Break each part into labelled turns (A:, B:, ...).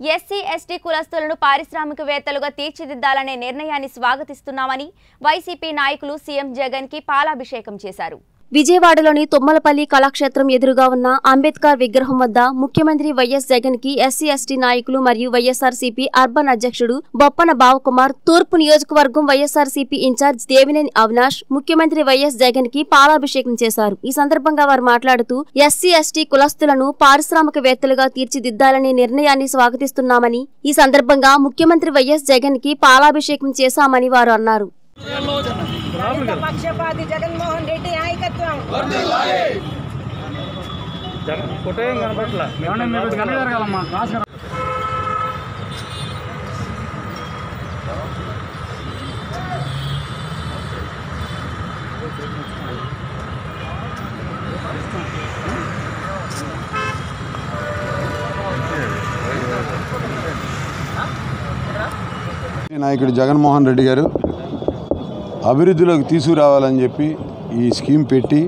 A: SC ST కులస్తులను పారిశ్రామికవేత్తలుగా తీర్చిదిద్దాలనే నిర్ణయాన్ని స్వాగతిస్తున్నామని వైసీపీ నాయకులు సీఎం జగన్కి పాలాభిషేకం చేశారు. విజయవాడలోని తుమ్మలపల్లి కళాక్షేత్రం ఎదురుగా ఉన్న అంబేద్కర్ విగ్రహం వద్ద ముఖ్యమంత్రి వైఎస్ జగన్కి ఎస్సీ ఎస్టీ నాయకులు మరియు వైఎస్ఆర్సీపీ అర్బన్ అధ్యక్షుడు బొప్పన బావకుమార్ తూర్పు నియోజకవర్గం వైఎస్ఆర్సీపీ ఇన్ఛార్జ్ దేవినేని అవినాష్ ముఖ్యమంత్రి వైఎస్ జగన్కి పాలాభిషేకం చేశారు. ఈ సందర్భంగా వారు మాట్లాడుతూ ఎస్సీ ఎస్టీ కులస్తులను పారిశ్రామికవేత్తలుగా తీర్చిదిద్దాలనే నిర్ణయాన్ని స్వాగతిస్తున్నామని ఈ సందర్భంగా ముఖ్యమంత్రి వైఎస్ జగన్కి పాలాభిషేకం చేశామని వారు అన్నారు.
B: పక్షపాతి జగన్మోహన్ రెడ్డి నాయకత్వం.
C: జగన్ ఫోటో ఏం కనపట్లా.
D: నాయకుడు జగన్మోహన్ రెడ్డి గారు. అభివృద్ధిలోకి తీసుకురావాలని చెప్పి ఈ స్కీమ్ పెట్టి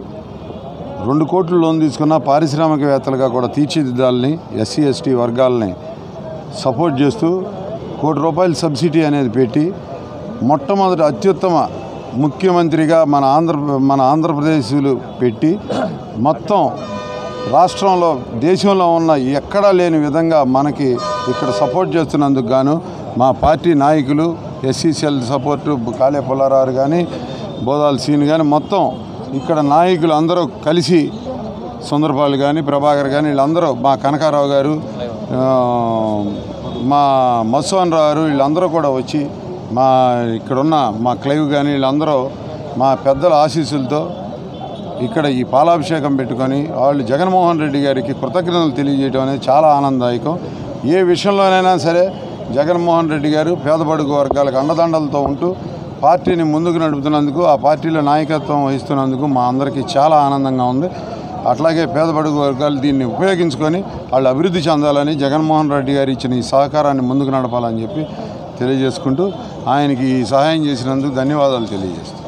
D: రెండు కోట్లు లోన్ తీసుకున్న పారిశ్రామికవేత్తలుగా కూడా తీర్చిదిద్దాలని ఎస్సీ ఎస్టీ వర్గాలని సపోర్ట్ చేస్తూ కోటి రూపాయల సబ్సిడీ అనేది పెట్టి మొట్టమొదటి అత్యుత్తమ ముఖ్యమంత్రిగా మన ఆంధ్ర మన ఆంధ్రప్రదేశ్లు పెట్టి మొత్తం రాష్ట్రంలో దేశంలో ఉన్న ఎక్కడా లేని విధంగా మనకి ఇక్కడ సపోర్ట్ చేస్తున్నందుకు గాను మా పార్టీ నాయకులు ఎస్సీసీఎల్ సపోర్టు కాళే పుల్లారావు కానీ బోదాల సీన్ కానీ మొత్తం ఇక్కడ నాయకులు అందరూ కలిసి సుందరపాలు కానీ ప్రభాకర్ కానీ వీళ్ళందరూ మా కనకారావు గారు మా మత్స్వాన్ రావు గారు వీళ్ళందరూ కూడా వచ్చి మా ఇక్కడున్న మా క్లైవ్ కానీ వీళ్ళందరూ మా పెద్దల ఆశీస్సులతో ఇక్కడ ఈ పాలాభిషేకం పెట్టుకొని వాళ్ళు జగన్మోహన్ రెడ్డి గారికి కృతజ్ఞతలు తెలియజేయడం అనేది చాలా ఆనందదాయకం. ఏ విషయంలోనైనా సరే జగన్మోహన్ రెడ్డి గారు పేదబడుగు వర్గాలకు అండదండలతో ఉంటూ పార్టీని ముందుకు నడుపుతున్నందుకు ఆ పార్టీలో నాయకత్వం వహిస్తున్నందుకు మా అందరికీ చాలా ఆనందంగా ఉంది. అట్లాగే పేదబడుగు వర్గాలు దీన్ని ఉపయోగించుకొని వాళ్ళు అభివృద్ధి చెందాలని జగన్మోహన్ రెడ్డి గారు ఇచ్చిన ఈ సహకారాన్ని ముందుకు నడపాలని చెప్పి తెలియజేసుకుంటూ ఆయనకి సహాయం చేసినందుకు ధన్యవాదాలు తెలియజేస్తాను